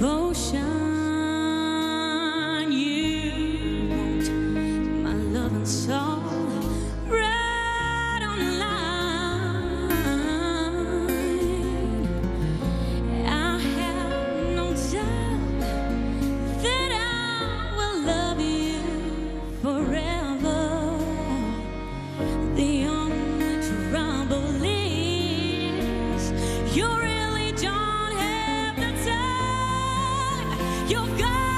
devotion. You my love and soul right on the line. I have no doubt that I will love you forever. The only trouble is you're. You've got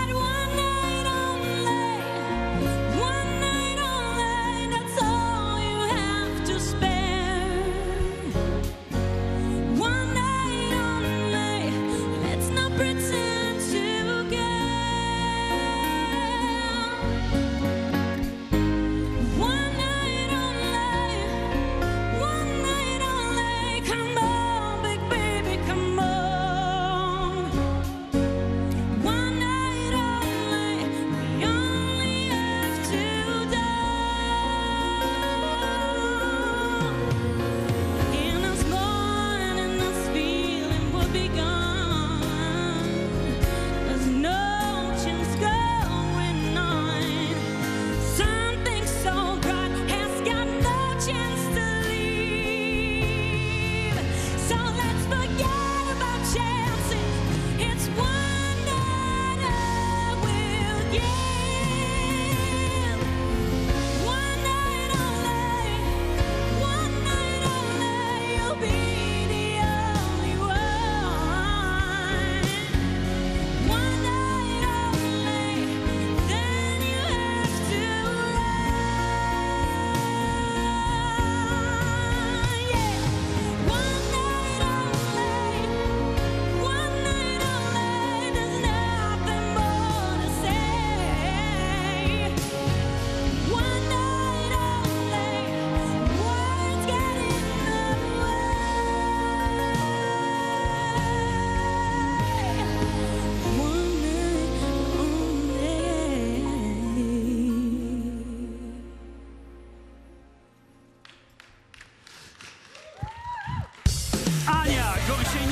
Yeah.